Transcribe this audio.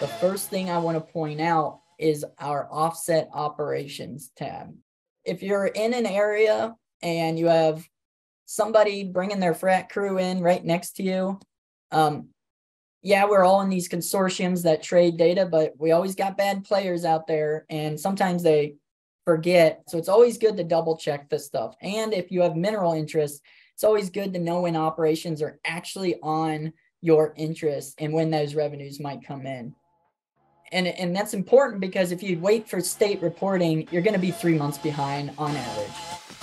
the first thing I want to point out is our offset operations tab. If you're in an area and you have somebody bringing their frac crew in right next to you, um, yeah, we're all in these consortiums that trade data, but we always got bad players out there, and sometimes they forget. So it's always good to double check this stuff. And if you have mineral interests, it's always good to know when operations are actually on your interest and when those revenues might come in. And, and that's important because if you wait for state reporting, you're going to be three months behind on average.